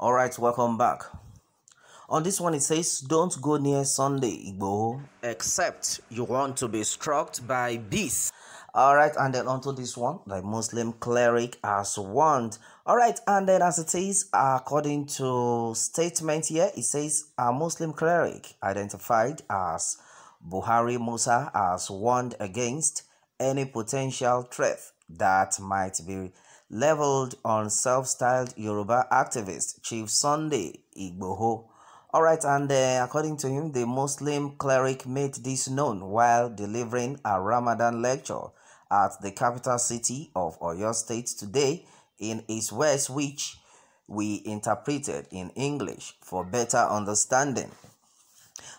All right, welcome back. On this one, it says, Don't go near Sunday, Igboho, except you want to be struck by beasts. All right, and then onto this one, the Muslim cleric has warned. All right, and then as it is, according to statement here, it says a Muslim cleric identified as Buhari Musa has warned against any potential threat that might be leveled on self-styled Yoruba activist Chief Sunday Igboho. Alright, and uh, according to him, the Muslim cleric made this known while delivering a Ramadan lecture at the capital city of Oyo State today in his words, which we interpreted in English for better understanding.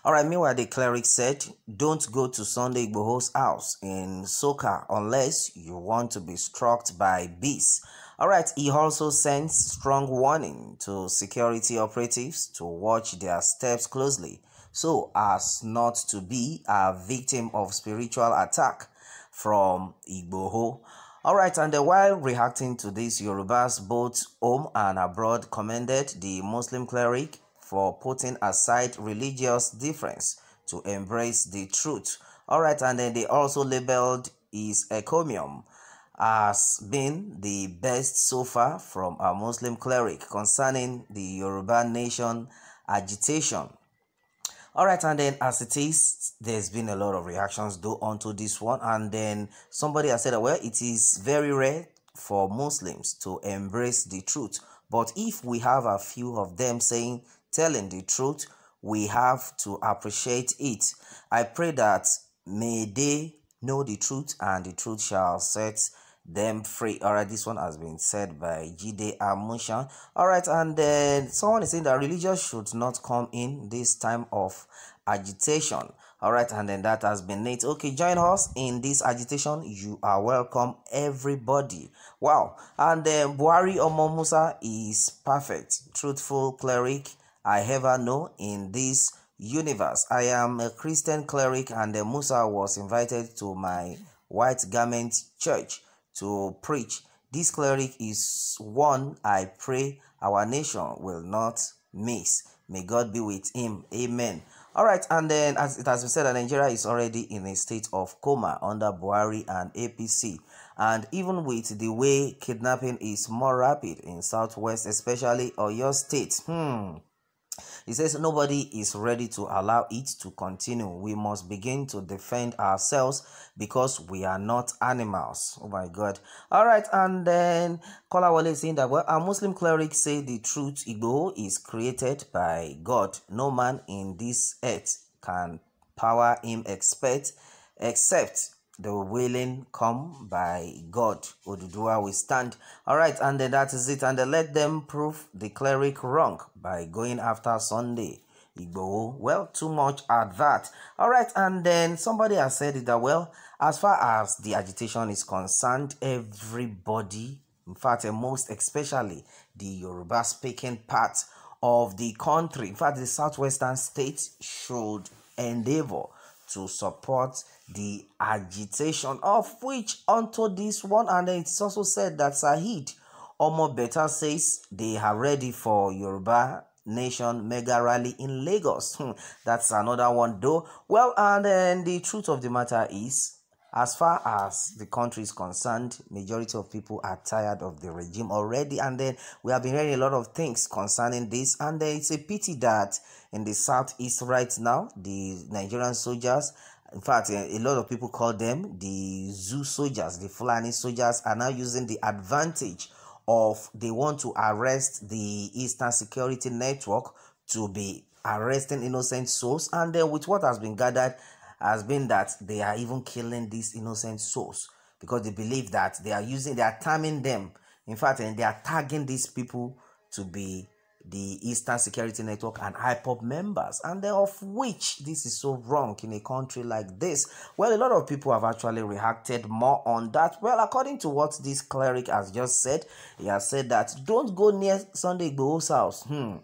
All right, meanwhile, the cleric said, Don't go to Sunday Igboho's house in Soka unless you want to be struck by beasts. All right, he also sends strong warning to security operatives to watch their steps closely so as not to be a victim of spiritual attack from Igboho. All right, and while reacting to this, Yorubas both home and abroad commended the Muslim cleric for putting aside religious difference to embrace the truth. All right, and then they also labeled his encomium as being the best so far from a Muslim cleric concerning the Yoruba nation agitation. All right, and then as it is, there's been a lot of reactions though onto this one, and then somebody has said, well, it is very rare for Muslims to embrace the truth, but if we have a few of them saying telling the truth, we have to appreciate it. I pray that may they know the truth and the truth shall set them free. All right, this one has been said by Jide Amushan. All right, and then someone is saying that religion should not come in this time of agitation. All right, and then that has been it. Okay, join us in this agitation. You are welcome, everybody. Wow, and then Buhari Omo Musa is perfect, truthful cleric I ever know in this universe. I am a Christian cleric, and Musa was invited to my white garment church to preach. This cleric is one I pray our nation will not miss. May God be with him. Amen. All right, and then as it has been said, Nigeria is already in a state of coma under Buhari and APC. And even with the way kidnapping is more rapid in Southwest, especially Oyo State, hmm, he says nobody is ready to allow it to continue. We must begin to defend ourselves because we are not animals. Oh my God. All right. And then Kolawole is saying that, well, a Muslim cleric say the truth Igboho is created by God. No man in this earth can power him expect except the willing come by God. Oduduwa will stand. All right, and then that is it. And then let them prove the cleric wrong by going after Sunday. Igboho. Well, too much at that. All right, and then somebody has said it that well, as far as the agitation is concerned, everybody, in fact, and most especially the Yoruba speaking part of the country, in fact, the southwestern states should endeavor to support the agitation of which onto this one and it's also said that Sahid Omo Beta says they are ready for Yoruba Nation mega rally in Lagos. Hmm, that's another one though. Well, and then the truth of the matter is as far as the country is concerned, majority of people are tired of the regime already, and then we have been hearing a lot of things concerning this. And it's a pity that in the southeast right now, the Nigerian soldiers, in fact, eh, a lot of people call them the zoo soldiers, the Fulani soldiers, are now using the advantage of they want to arrest the Eastern Security Network to be arresting innocent souls, and then with what has been gathered has been that they are even killing these innocent souls because they believe that they are using, they are timing them. In fact, and they are tagging these people to be the Eastern Security Network and IPOB members, and of which this is so wrong in a country like this. Well, a lot of people have actually reacted more on that. Well, according to what this cleric has just said, he has said that don't go near Sunday Igboho's house. Hmm.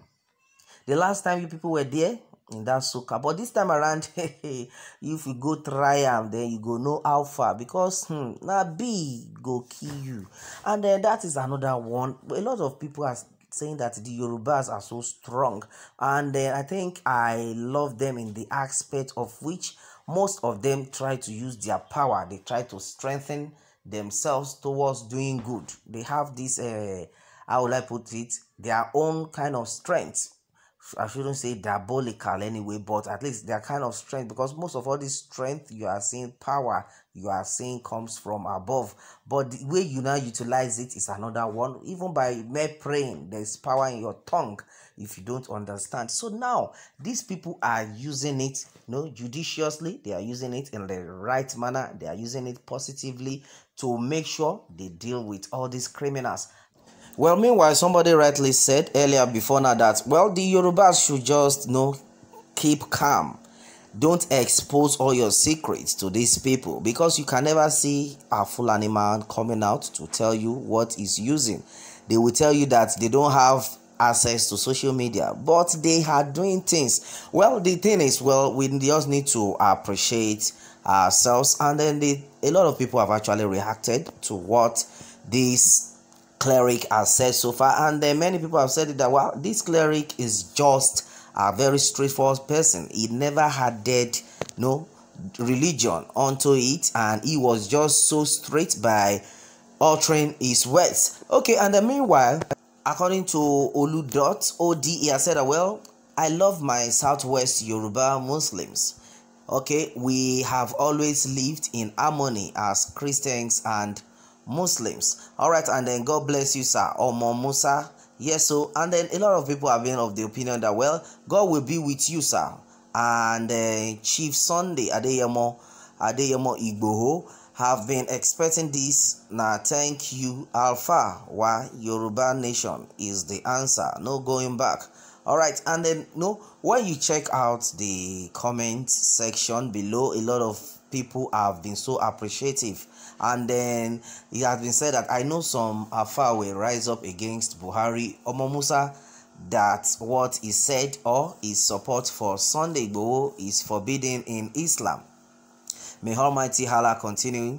The last time you people were there, in that suka but this time around if you go try am then you go know how far. Because hmm, na b go kill you. And then that is another one. A lot of people are saying that the Yorubas are so strong, and uh, I think I love them in the aspect of which most of them try to use their power. They try to strengthen themselves towards doing good. They have this, uh, how will I put it, their own kind of strength I shouldn't say diabolical anyway, but at least their kind of strength because most of all this strength you are seeing, power you are seeing comes from above. But the way you now utilize it is another one. Even by mere praying, there's power in your tongue if you don't understand. So now these people are using it you know, judiciously, they are using it in the right manner, they are using it positively to make sure they deal with all these criminals. Well, meanwhile, somebody rightly said earlier before now that, well, the Yorubas should just, you know, keep calm. Don't expose all your secrets to these people because you can never see a full animal coming out to tell you what he's using. They will tell you that they don't have access to social media, but they are doing things. Well, the thing is, well, we just need to appreciate ourselves, and then the, a lot of people have actually reacted to what this cleric has said so far and then many people have said that well this cleric is just a very straightforward person. He never had dead no religion onto it and he was just so straight by altering his words. Okay and then meanwhile according to olu dot he has said that well i love my southwest yoruba muslims. Okay we have always lived in harmony as christians and Muslims. All right, and then God bless you, sir. Omo Musa. Yes, so and then a lot of people have been of the opinion that well, God will be with you, sir. And uh, Chief Sunday Adeyemo Adeyemo Igboho have been expecting this. Now, thank you, Alpha. Why Yoruba Nation is the answer. No going back. All right, and then no, when you check out the comment section below, a lot of people have been so appreciative and then it has been said that I know some Afa will rise up against Buhari Omomusa that what he said or his support for Sunday Igboho is forbidden in Islam. May Almighty Allah continue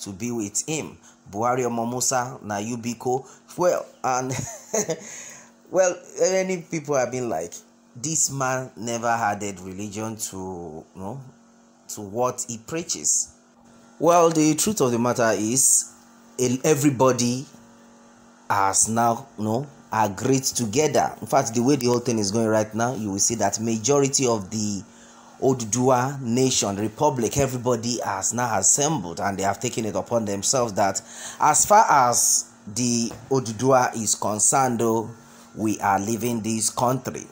to be with him. Buhari Omomusa na Yubiko. Well, and well, many people have been like, this man never added religion to you know to what he preaches. Well, the truth of the matter is, everybody has now, you know, agreed together. In fact, the way the whole thing is going right now, you will see that majority of the Oduduwa nation, republic, everybody has now assembled and they have taken it upon themselves that as far as the Oduduwa is concerned, though, we are leaving this country.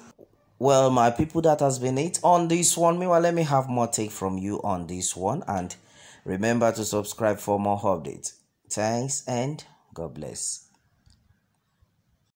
Well, my people, that has been it on this one. Meanwhile, let me have more take from you on this one and Remember to subscribe for more updates. Thanks and God bless.